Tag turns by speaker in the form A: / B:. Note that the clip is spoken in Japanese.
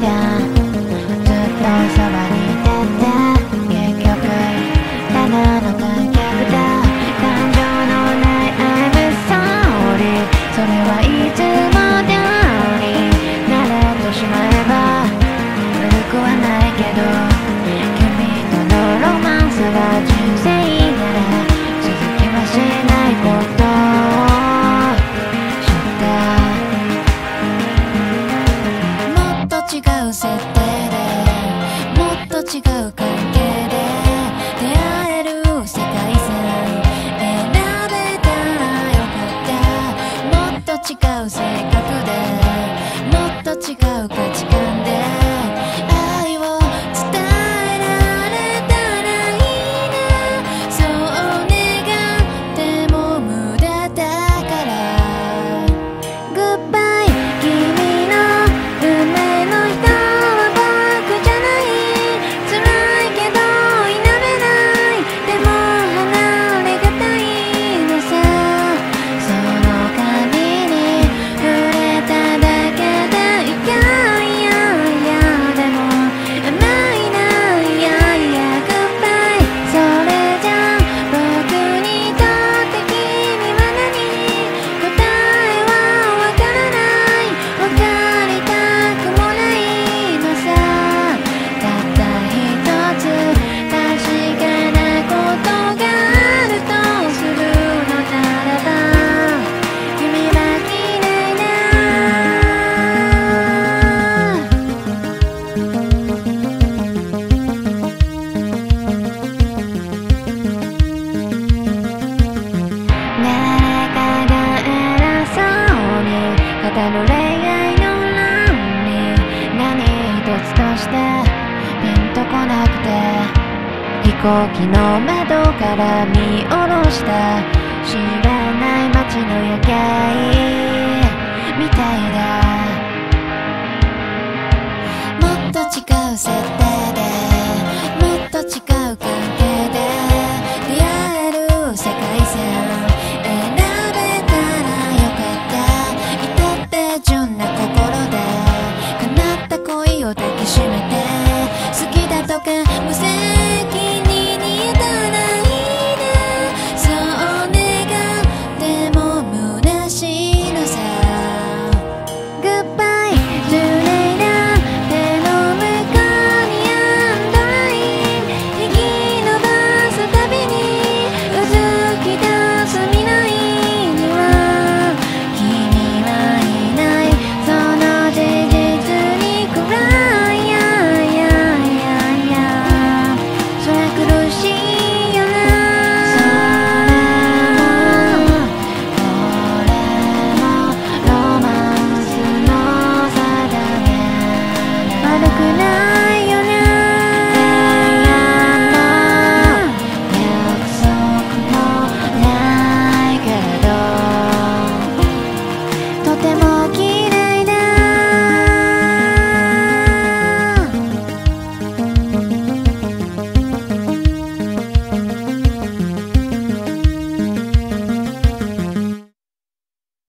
A: Yeah. 手でもっと違うから。行機の窓から見下ろした知らない街の